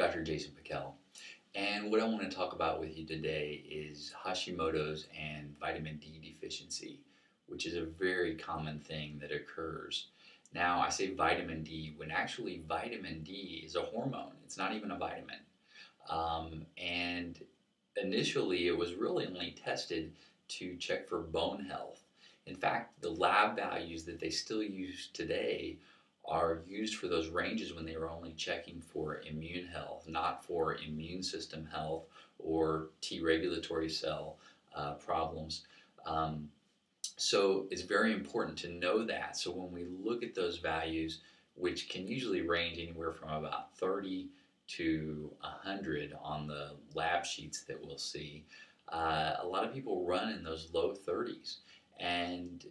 Dr. Jason Pickel. And what I want to talk about with you today is Hashimoto's and vitamin D deficiency, which is a very common thing that occurs. Now, I say vitamin D when actually vitamin D is a hormone, it's not even a vitamin. Um, and initially, it was really only tested to check for bone health. In fact, the lab values that they still use today are used for those ranges when they were only checking for immune health, not for immune system health or T regulatory cell uh, problems. Um, so it's very important to know that. So when we look at those values, which can usually range anywhere from about 30 to 100 on the lab sheets that we'll see, uh, a lot of people run in those low 30s. And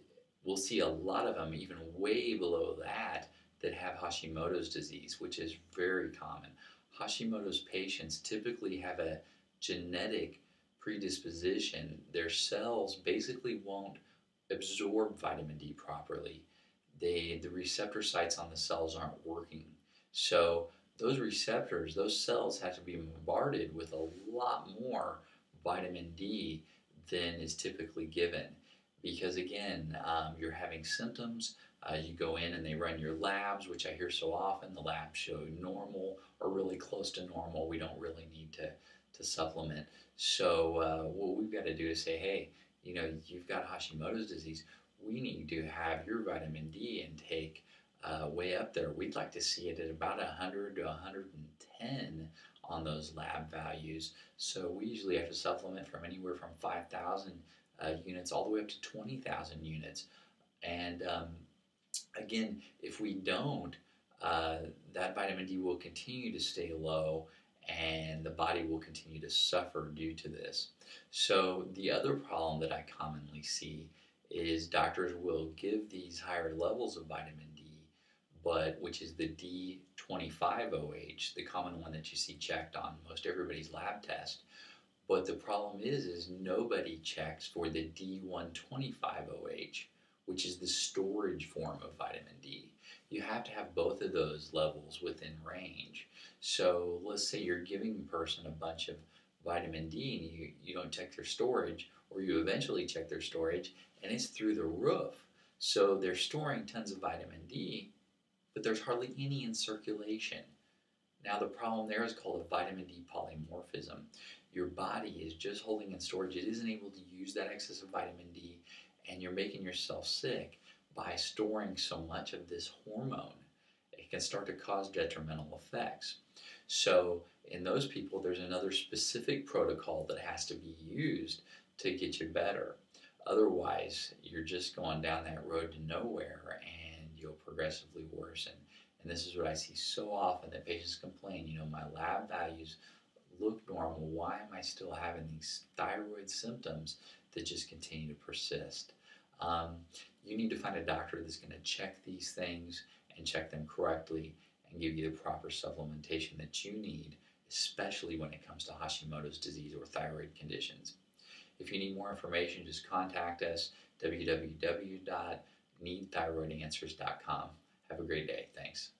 we'll see a lot of them even way below that that have Hashimoto's disease, which is very common. Hashimoto's patients typically have a genetic predisposition. Their cells basically won't absorb vitamin D properly. They, the receptor sites on the cells aren't working. So those receptors, those cells have to be bombarded with a lot more vitamin D than is typically given. Because again, um, you're having symptoms, uh, you go in and they run your labs, which I hear so often. The labs show normal or really close to normal. We don't really need to, to supplement. So uh, what we've got to do is say, hey, you know, you've got Hashimoto's disease. We need to have your vitamin D intake uh, way up there. We'd like to see it at about 100 to 110 on those lab values. So we usually have to supplement from anywhere from 5,000 uh, units all the way up to 20,000 units. And um, again, if we don't, uh, that vitamin D will continue to stay low and the body will continue to suffer due to this. So, the other problem that I commonly see is doctors will give these higher levels of vitamin D, but which is the D25OH, the common one that you see checked on most everybody's lab test. But the problem is, is nobody checks for the D125OH which is the storage form of vitamin D. You have to have both of those levels within range. So let's say you're giving a person a bunch of vitamin D and you, you don't check their storage, or you eventually check their storage and it's through the roof. So they're storing tons of vitamin D, but there's hardly any in circulation. Now, the problem there is called a vitamin D polymorphism. Your body is just holding in storage, it isn't able to use that excess of vitamin D, and you're making yourself sick by storing so much of this hormone. It can start to cause detrimental effects. So, in those people, there's another specific protocol that has to be used to get you better. Otherwise, you're just going down that road to nowhere and you'll progressively worsen. And this is what I see so often that patients complain, you know, my lab values look normal. Why am I still having these thyroid symptoms that just continue to persist? Um, you need to find a doctor that's going to check these things and check them correctly and give you the proper supplementation that you need, especially when it comes to Hashimoto's disease or thyroid conditions. If you need more information, just contact us www.needthyroidanswers.com. Have a great day. Thanks.